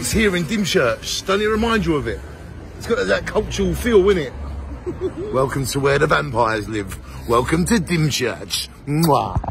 It's here in Dymchurch. Don't it remind you of it? It's got that cultural feel, innit? Welcome to where the vampires live. Welcome to Dymchurch. Mwah.